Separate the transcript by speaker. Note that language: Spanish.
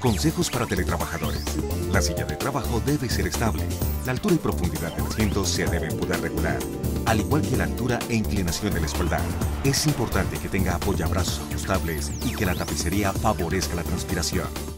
Speaker 1: Consejos para teletrabajadores. La silla de trabajo debe ser estable. La altura y profundidad del asiento se deben poder regular, al igual que la altura e inclinación del espaldar. Es importante que tenga apoyabrazos ajustables y que la tapicería favorezca la transpiración.